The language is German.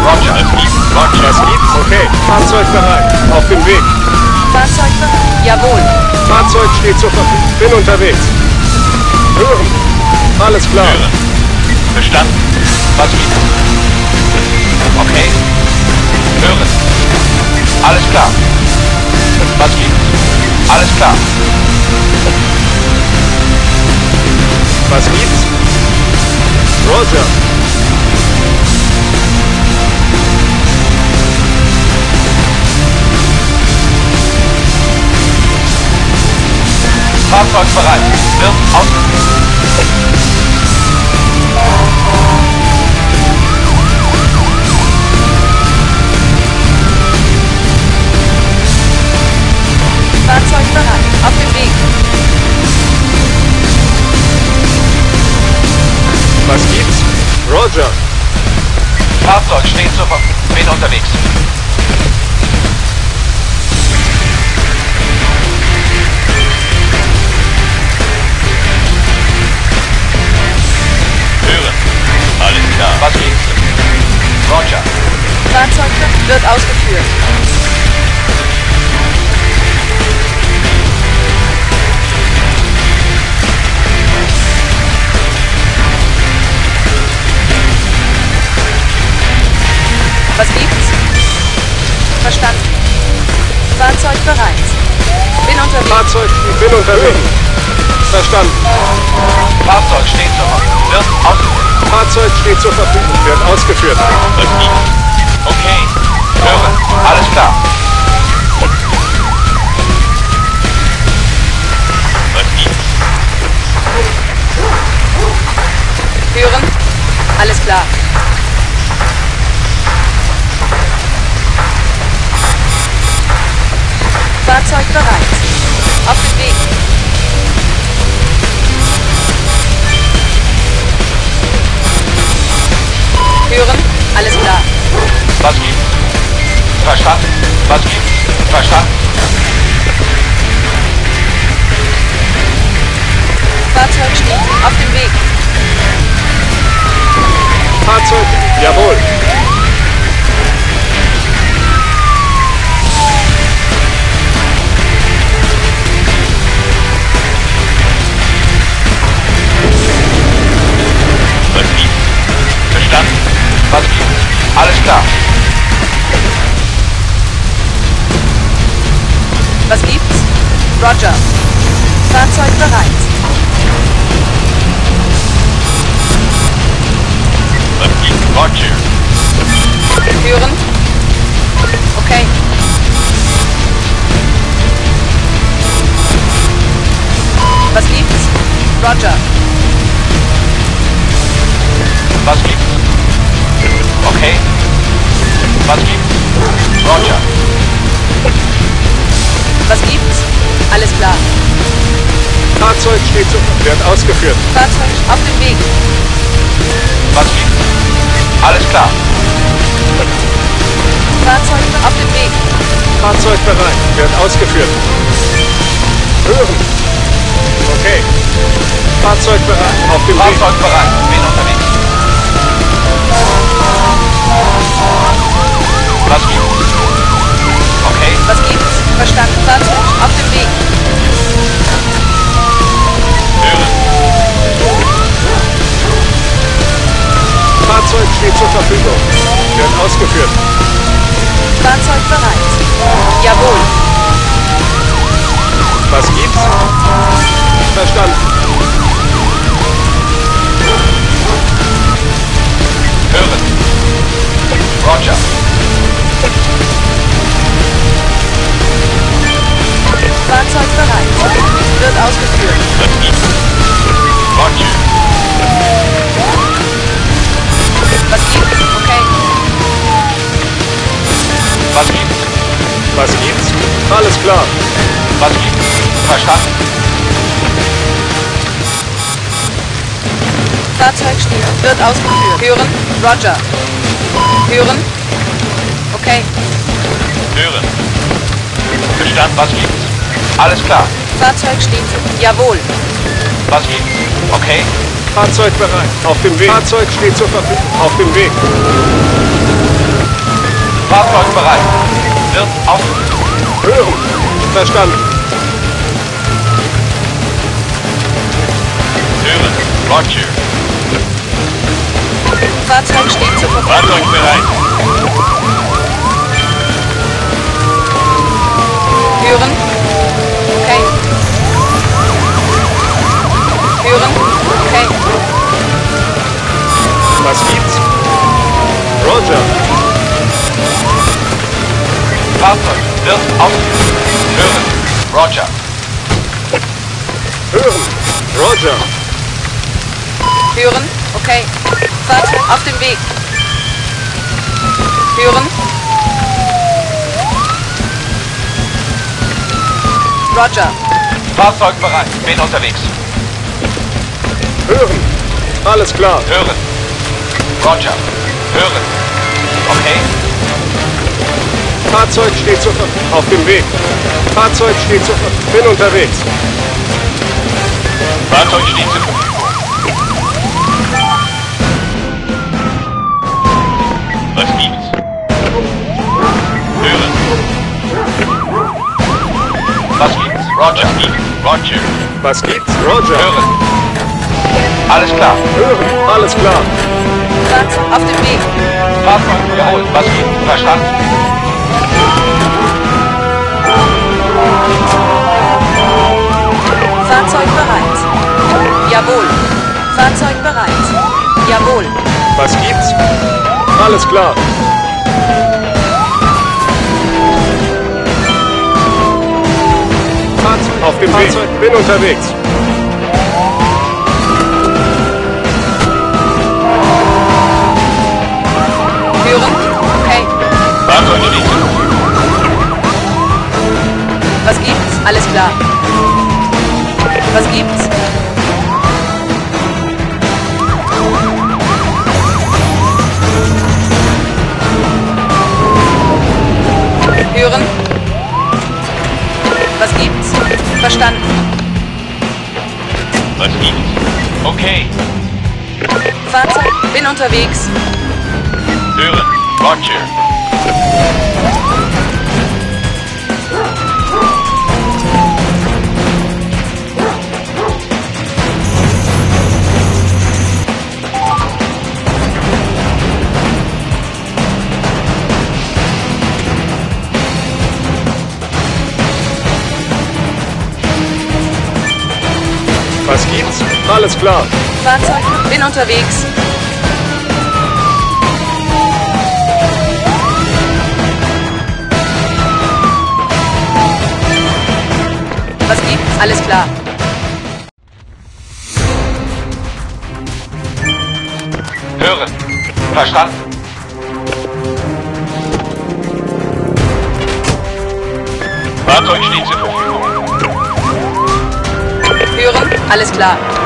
Roger. Roger, es gibt. Okay, Fahrzeug bereit. Auf dem Weg. Fahrzeug bereit. Jawohl. Fahrzeug steht zur Verfügung. Bin unterwegs. Hören. Alles klar. Hören. Was Batterie. Okay. Hören. Alles klar. Was Batterie. Alles klar. Was gibt's? Roger. Fahrzeug bereit. Wird aus... Fahrzeug bereit. Auf dem Weg. Was gibt's? Roger. Fahrzeug steht zur Verfügung. Bin unterwegs. Fahrzeug bereit. Bin unterwegs. Fahrzeug, bin unterwegs. Verstanden. Fahrzeug steht zur Verfügung. Wird ausgeführt. Fahrzeug steht zur Verfügung. Wird ausgeführt. Gibt's? Okay. Hören. Alles klar. Hören. Alles klar. Fahrzeug bereit. Auf dem Weg. Hören. Alles klar. Was gibt's? Verstanden. Was gibt's? Verstanden. Roger. Fahrzeug bereit. Was Fahrzeug Verfügung. Wird ausgeführt. Fahrzeug auf dem Weg. Was gibt's? Alles klar. Fahrzeug auf dem Weg. Fahrzeug bereit. Wird ausgeführt. Hören. Okay. Fahrzeug bereit. Auf dem Weg. Fahrzeug bereit. Bin unterwegs. Was gibt's? Okay. Was gibt's? Verstanden. Ausgeführt. Fahrzeug bereit. Jawohl. Was gibt's? Verstanden. Hören. Roger. Fahrzeug bereit. Wird ausgeführt. Roger. Was gibt's? Was gibt's? Alles klar. Was gibt's? Verstanden. Fahrzeug steht. Wird ausgeführt. Hören. Roger. Hören. Okay. Hören. Verstanden. Was gibt's? Alles klar. Fahrzeug steht. Jawohl. Was gibt's? Okay. Fahrzeug bereit. Auf dem Weg. Fahrzeug steht zur Verfügung. Auf dem Weg. Fahrzeug bereit. Wird auf. Hören. Verstanden. Hören. Roger. Fahrzeug steht zur Verfügung. Fahrzeug bereit. Ausgeführt. Hören. Roger. Hören. Roger. Hören. Okay. Fahrzeug auf dem Weg. Hören. Roger. Fahrzeug bereit. Bin unterwegs. Hören. Alles klar. Hören. Roger. Hören. Okay. Fahrzeug steht zur Verfügung. Auf dem Weg. Fahrzeug steht zur Verfügung. Bin unterwegs. Fahrzeug steht zur Verfügung. Was gibt's? Hören. Was gibt's? Roger. Was gibt's? Roger. Was gibt's? Roger. Hören. Alles klar. Hören. Alles klar. Fahrzeug auf dem Weg. Fahrzeug geholt. Was gibt's? Verstanden? Fahrzeug bereit. Jawohl. Fahrzeug bereit. Jawohl. Was gibt's? Alles klar. Fahrzeug auf dem Weg. Bin unterwegs. Gibt's? Hören. Was gibt's? Verstanden. Was gibt's? Okay. Fahrzeug. Bin unterwegs. Hören. Roger. Alles klar. Fahrzeug. Bin unterwegs. Was gibt's? Alles klar. Hören. Verstanden? Fahrzeug steht zur Verfügung. Hören. Alles klar.